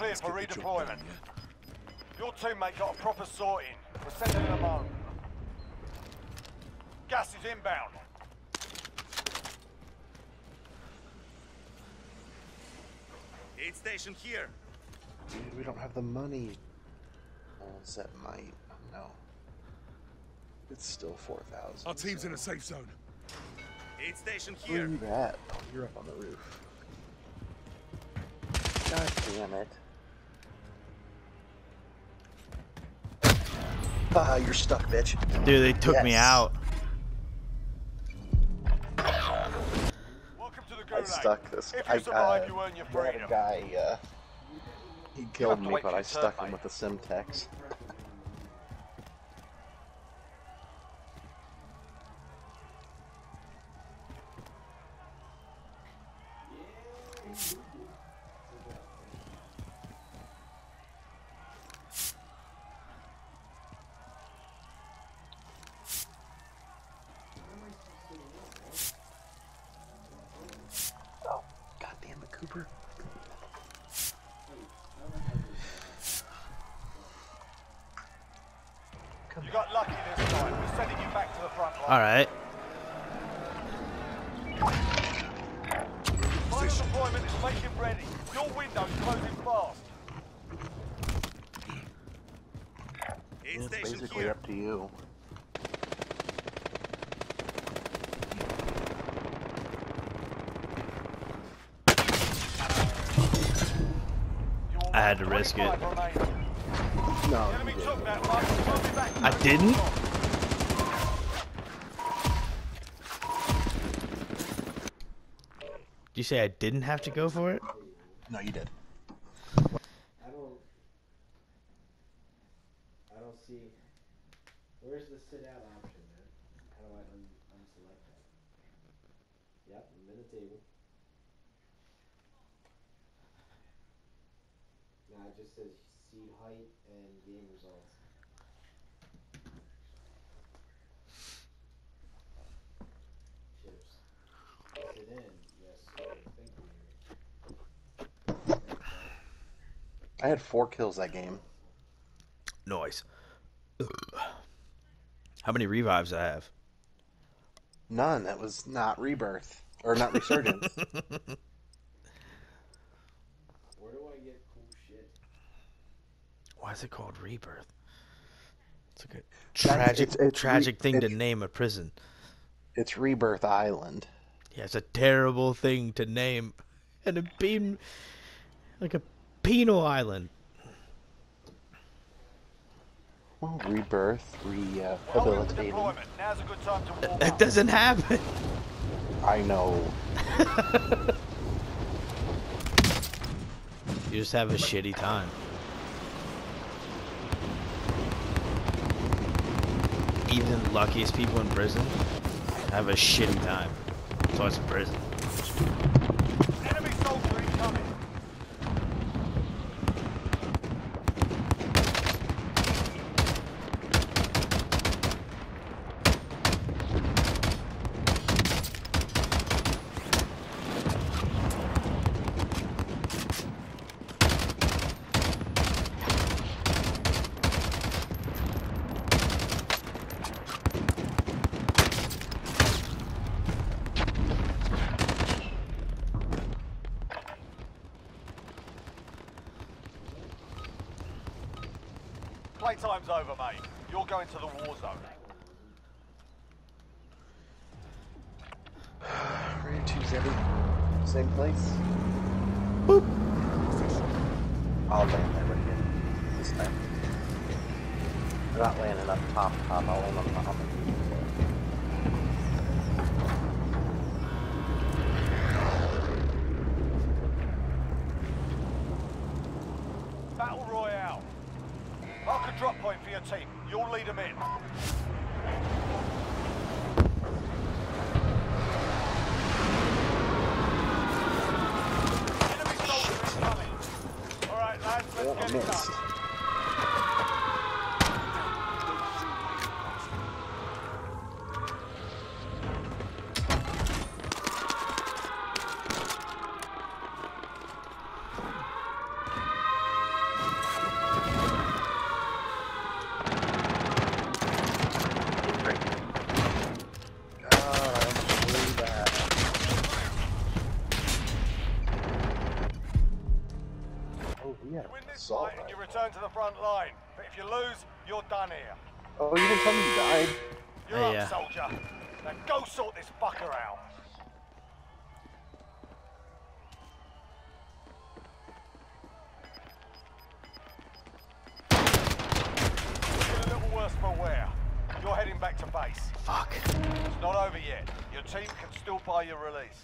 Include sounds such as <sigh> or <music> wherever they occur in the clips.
cleared Let's for get the job redeployment. Your teammate got a proper sorting. We're sending them home. Gas is inbound. Aid station here. Dude, we don't have the money. Oh, is that might? No. It's still 4,000. Our team's so- in a safe zone. Aid station Where here. are you at? Oh, you're up on the roof. God damn it. Ah, you're stuck, bitch. Dude, they took me out. Welcome to the I stuck this. If I, you survive, uh, you earn your we had a guy, uh, he killed me, but I your turn, stuck him mate. with the Semtex. Oh, God damn it, Cooper. Come You got lucky this time. We're sending you back to the front line. All right. Final deployment is making ready. Your window's closing fast. Aid It's basically up to you. You I had to risk it. 25 remaining. No, The enemy didn't. that one. We'll be back. I didn't? Did you say I didn't have to go for it? No, you did. I don't. I don't see. Where's the sit out option, man? How do I un unselect that? Yep, I'm in the table. Nah, it just says seed height and game results. Chips. Sit in. Yes, sir. Thank you. I had four kills that game. Noise. How many revives I have? None. That was not rebirth or not resurgence. <laughs> Where do I get cool shit? Why is it called rebirth? It's like a tragic, it's- it's re- tragic thing to name a prison. it's Rebirth Island. Yeah, it's a terrible thing to name, <laughs> and a being like a penal island. Well, rebirth, re uh, Welcome to rehabilitating. deployment. Now's a good time to warm That doesn't happen. I know. <laughs> You just have a shitty time. Even the luckiest people in prison have a shitty time. That's why it's a prison. Enemy soldier incoming. Playtime's over, mate. You're going to the war zone. We're gonna choose same place. I'll land there right here this time. I'm not landing up top, top. I'll them in. Enemy soldier incoming. All right, lads, let's Oh, get it done. Looking a little worse for wear. You're heading back to base. Fuck. It's not over yet. Your team can still buy your release.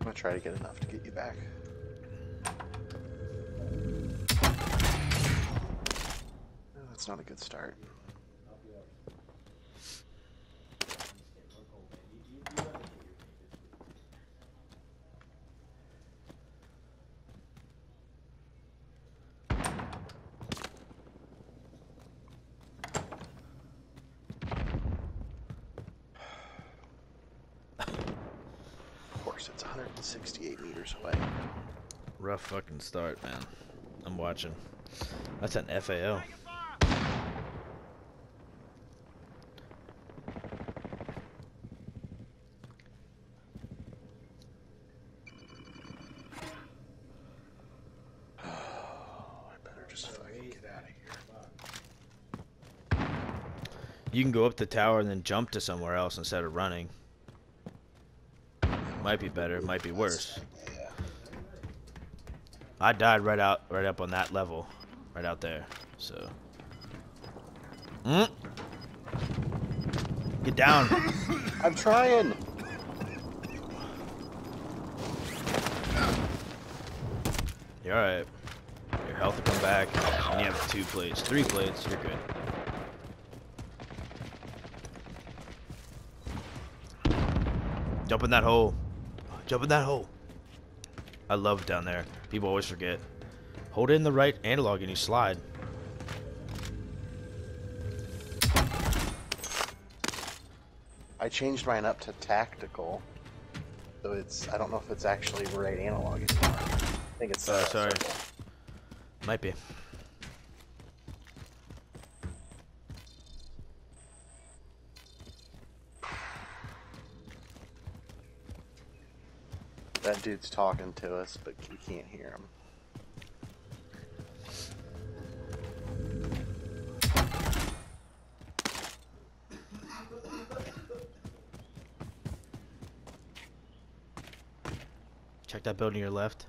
I'm gonna try to get enough to get you back. Oh, that's not a good start. Of course, it's 168 meters away. Rough fucking start, man. I'm watching. That's an FAO. Oh, I better just fucking get out of here. You can go up the tower and then jump to somewhere else instead of running. Might be better, might be worse. I died right out, right up on that level, right out there. So. Mm. Get down. <laughs> I'm trying. You're alright. Your health will come back. And you have two plates. Three plates. You're good. Jump in that hole. Jump in that hole. I love down there. People always forget. Hold in the right analog and you slide. I changed mine up to tactical. So it's, I don't know if it's actually right analog anymore. I think it's. Uh, uh, sorry. circle. Might be. That dude's talking to us, but we can't hear him. Check that building to your left.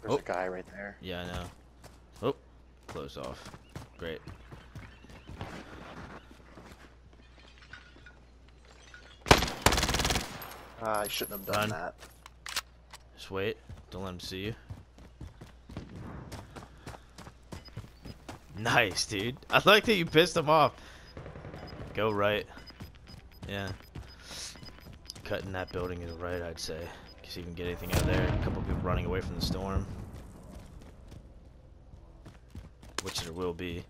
There's Oh. a guy right there. Yeah, I know. Oh, closed off. Great. Ah, I shouldn't have done Run. that. Just wait. Don't let him see you. Nice, dude. I like that you pissed him off. Go right. Yeah. Cutting that building is right, I'd say. Cause you can get anything out of there. A couple people running away from the storm. Which there will be.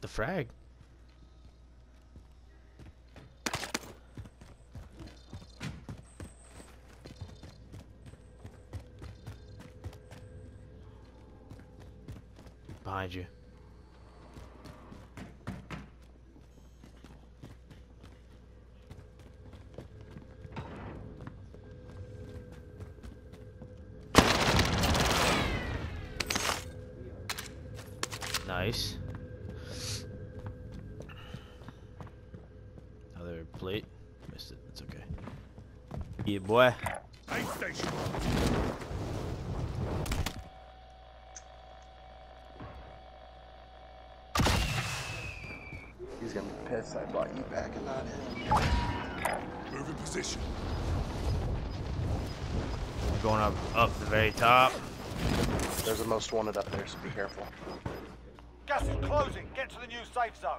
The frag. Behind you. Nice. Another plate. Missed it. It's okay. Yeah, boy. Aid station. Be pissed I brought you back and not him. Move in position. We're going up up the very top. There's a most wanted up there, so be careful. Gas is closing. Get to the new safe zone.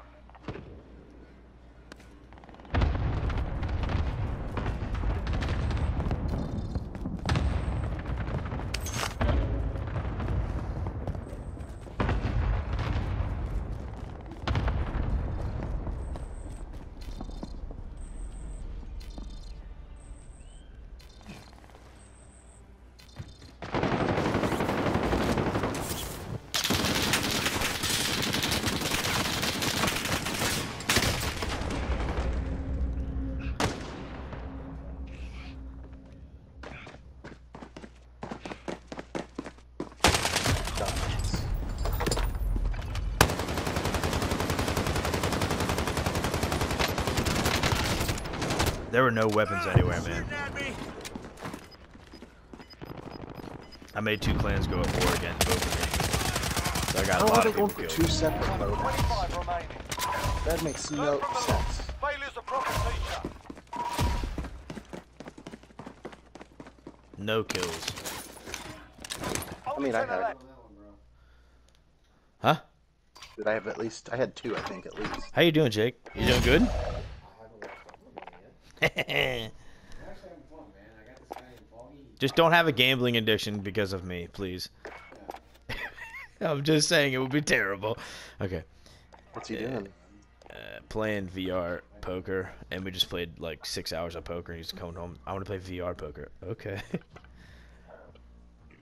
There were no weapons anywhere, man. Shooting at me. I made two clans go at war against both of me. So I got a How are lot they of going people for killed. two separate loadings? 25 remaining. That makes no sense. loss. Failure's a proper teacher. No kills. I mean, I 10 had- left. On that one, bro. Huh? Did I have at least? I had two, I think, at least. How you doing, Jake? You doing good? <laughs> just don't have a gambling addiction because of me, please. <laughs> I'm just saying it would be terrible. Okay. What's he doing? Uh, playing VR poker, and we just played like six hours of poker, and he's coming home. I want to play VR poker. Okay. <laughs>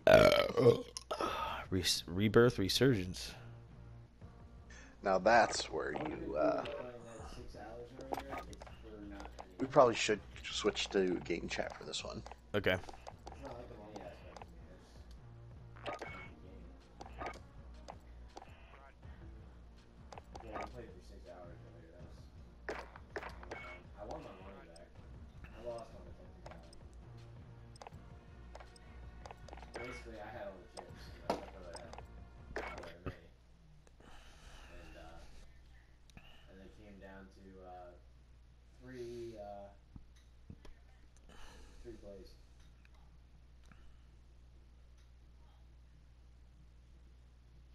Uh, Res- rebirth, resurgence. Now that's where you. uh Playing that six hours earlier, it's for not any- We probably should switch to game chat for this one. Okay. Three plays.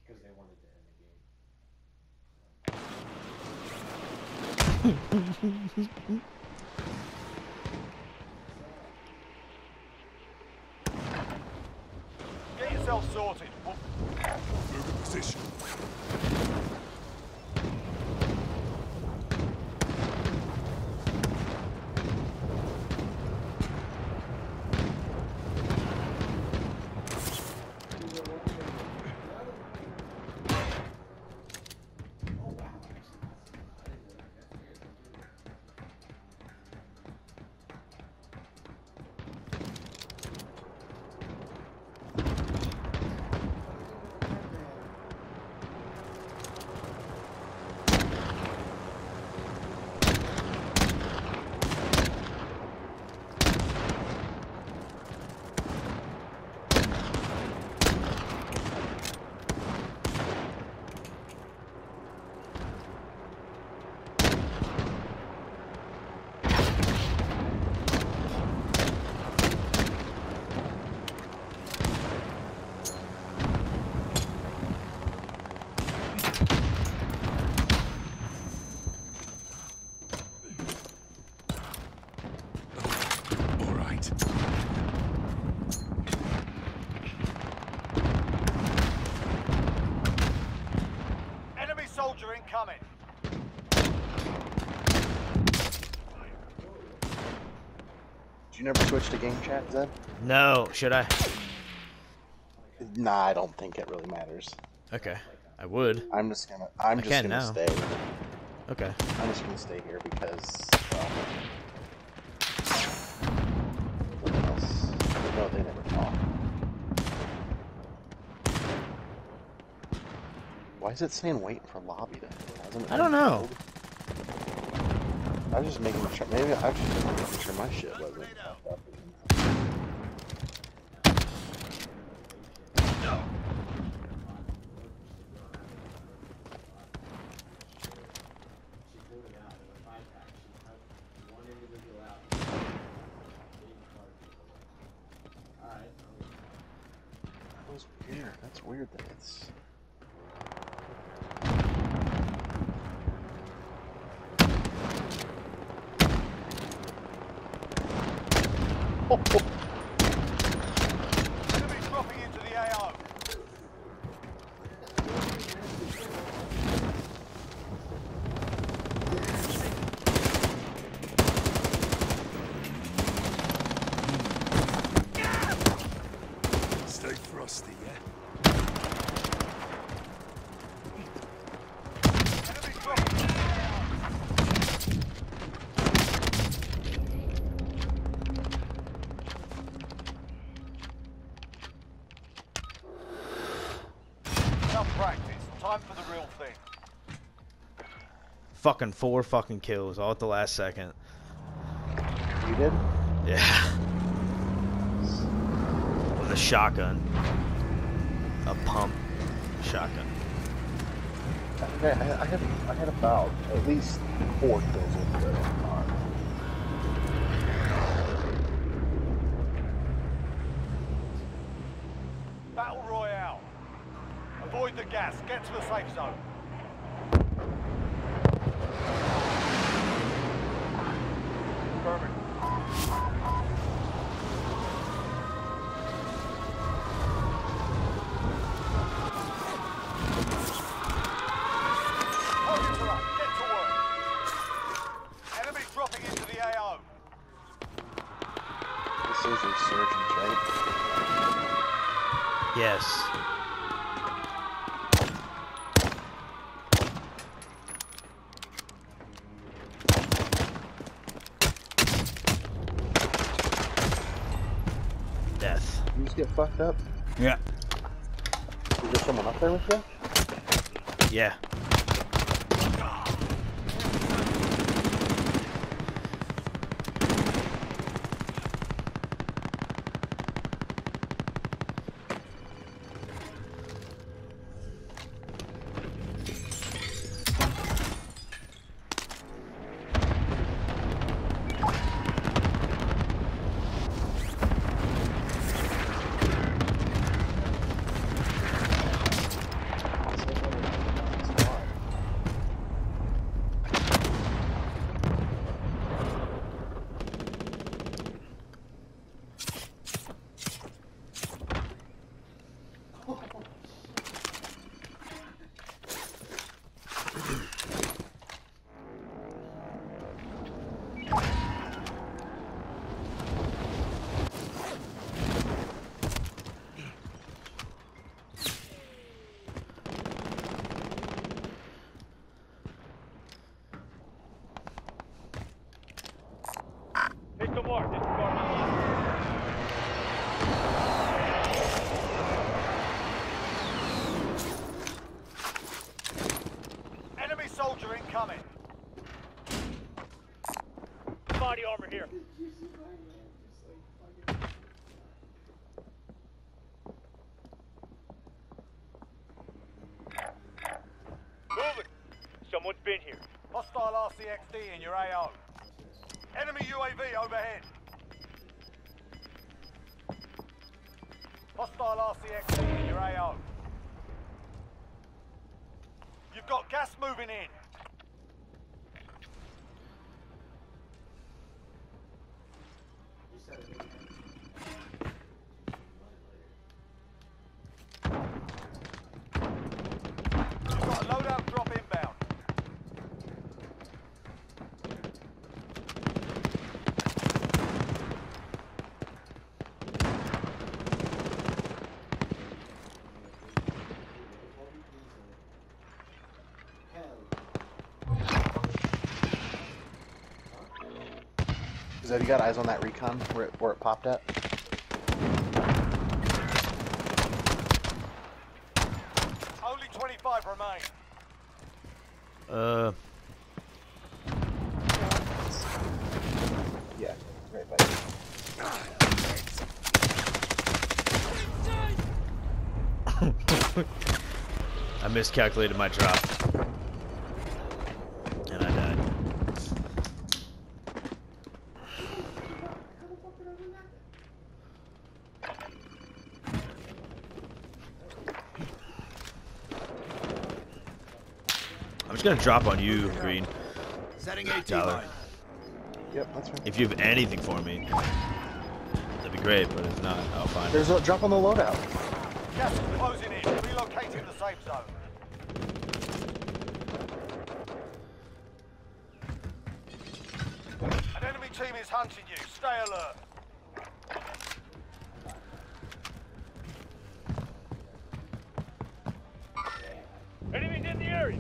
Because they wanted to end the game. Get yourself sorted. We'll Move in position. Never switch to game chat, Zed? No, should I? Nah, I don't think it really matters. Okay. I would. I'm just gonna. I'm I just gonna now. stay. Okay. I'm just gonna stay here because. Well, else? No, they never talk. Why is it saying waiting for lobby to? I don't know. I was just making sure. Maybe I was just making sure my shit wasn't. fucked up. She pulled it out in a five pack. She cut one individual out. Gave the card to the- Alright. That was weird. That's weird that it's. Oh, oh. Enemy dropping into the AO. Stay frosty, yeah? Enemy dropping into the AO. Enough practice. Time for the real thing. Fucking four fucking kills all at the last second. You did? Yeah. With a shotgun. A pump shotgun. I think I, I, I had I had about at least four kills with the gas. Get to the safe zone. Perfect. Targets are up. Get to work. Enemies dropping into the AO. This is Resurgence, right? Yes. Death. You just get fucked up? Yeah. Is there someone up there with you? Yeah. Hit the mark. This is Garmin Line. Enemy soldier incoming. Body armor here. Moving. Someone's been here. Hostile RCXD in your AO. Enemy UAV overhead. Hostile RCXD in your AO. You've got gas moving in. You've got a loadout drop inbound. Is that you got eyes on that recon where it, where it popped at? Only 25 remain. Uh, Yeah, right by you. <laughs> I miscalculated my drop. And I died. I'm just gonna drop on you, Green. Setting AT Tyler. line. Yep, that's right. If you have anything for me, that'd be great, but if not, I'll find it. There's a drop on the loadout. Gas closing in. Relocating the safe zone. An enemy team is hunting you. Stay alert. Enemies in the area.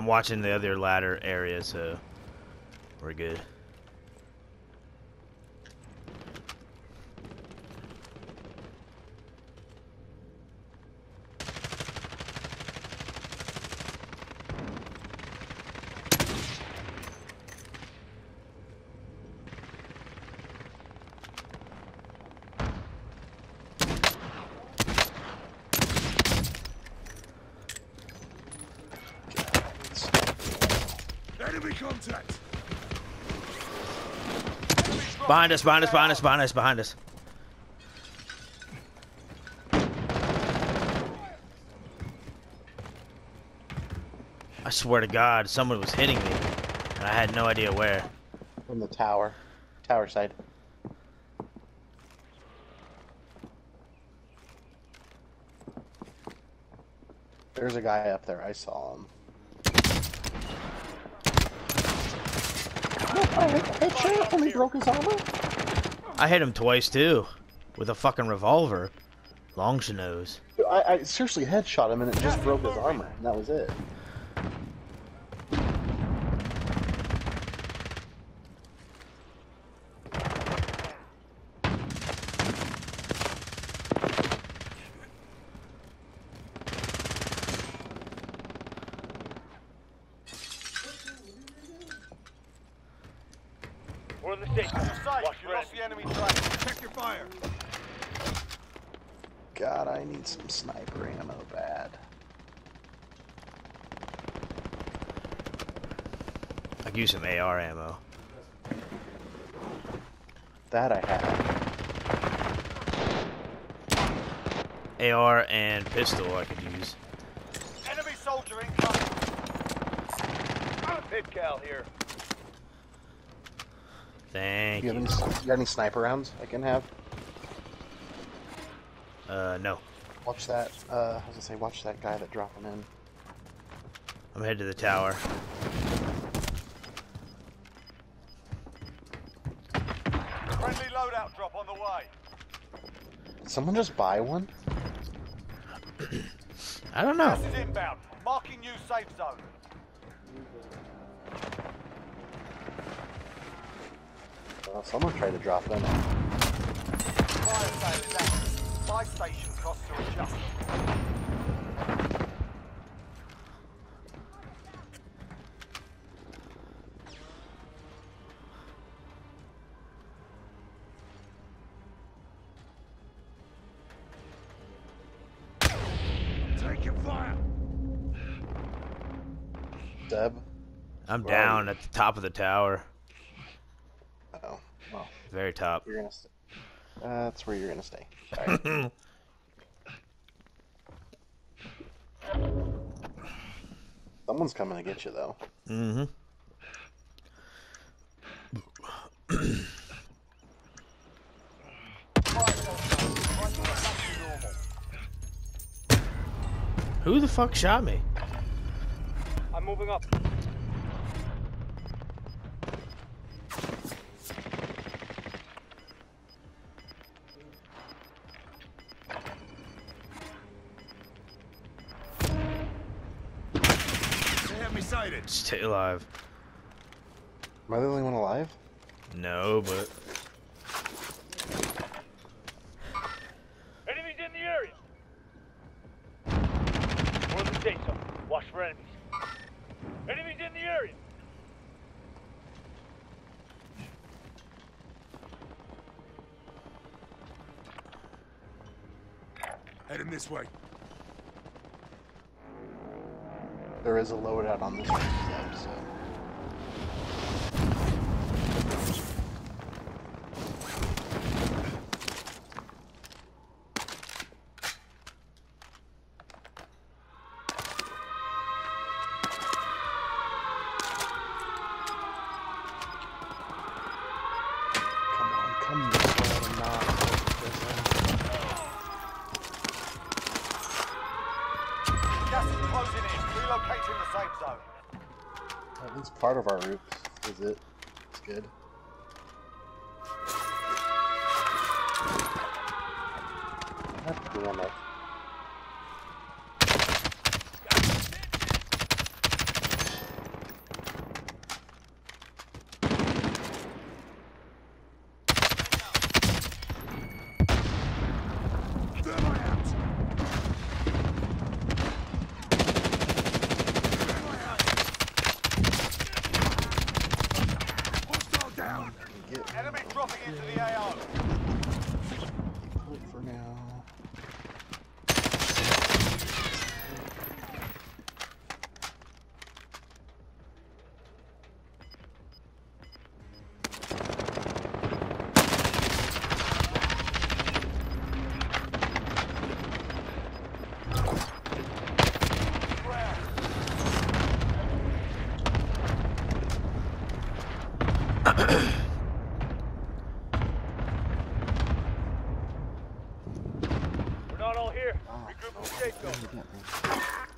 I'm watching the other ladder area, so we're good. Contact! Behind us, behind us, behind us, behind us, behind us. I swear to God, someone was hitting me, and I had no idea where. From the tower. Tower side. There's a guy up there. I saw him. I hit Sheriff when he broke his armor. I hit him twice too, with a fucking revolver. Longshinows. I, I seriously headshot him and it just broke his armor, and that was it. We're in the safe zone. Safe. Watch You for lost the enemy track. Check your fire! God, I need some sniper ammo bad. I could use some AR ammo. That I have. AR and pistol I could use. Enemy soldier incoming. Hit cal here. Thank You, you. have any, you got any sniper rounds I can have? Uh, no. Watch that. Uh, I was gonna say, watch that guy that dropping in. I'm headed to the tower. Friendly loadout drop on the way. Did someone just buy one? <clears throat> I don't know. Gas is inbound. Marking new safe zone. Well, someone tried to drop in. Fire sale is active. Buy station costs are adjusted. Fire! Deb? I'm Where down at the top of the tower. Well, Very top. you're gonna stay. Uh, that's where you're gonna stay. Alright. <laughs> Someone's coming to get you, though. Mm-hmm. Fire sale zone. Prices are back to normal. Who the fuck shot me? I'm moving up. Stay alive. Am I the only one alive? No, but Enemies in the area. We're in the safe. Watch for enemies. Enemies in the area. Heading this way. There is a loadout on this one, good. God damn it. Clear. Oh, Regroup no.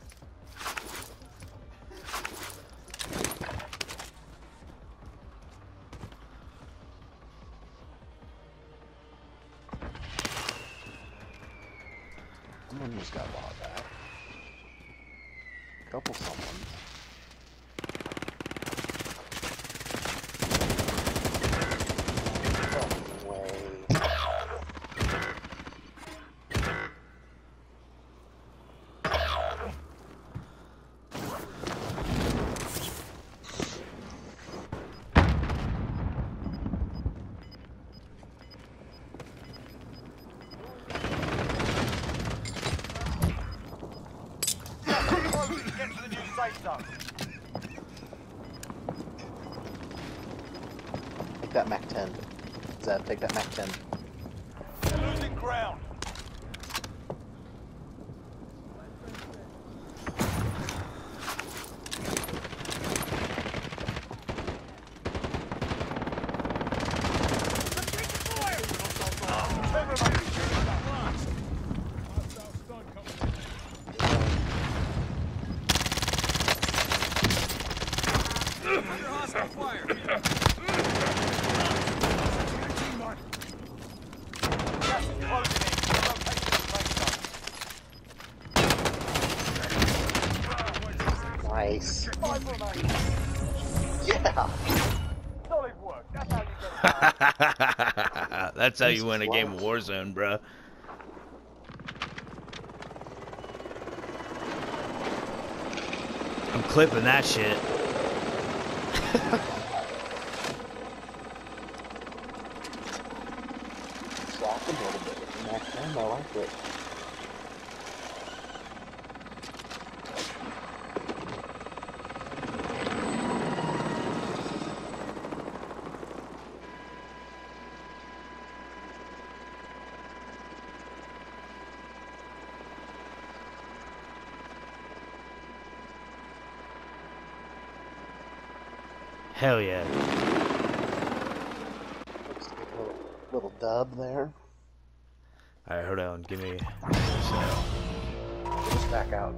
That Mac 10. Zed, uh, take that Mac 10. You're losing ground. Ten remaining. Gas is closing in. Location the safe zone. Nice. Five remaining. Yeah! Solid work. That's how you get it done. That's how you win a game of Warzone, bro. I'm clipping that shit. <laughs> A little bit with the Mac 10. I like it. Hell yeah. Looks like a little, little dub there. Alright, hold on. Give me. Just back out.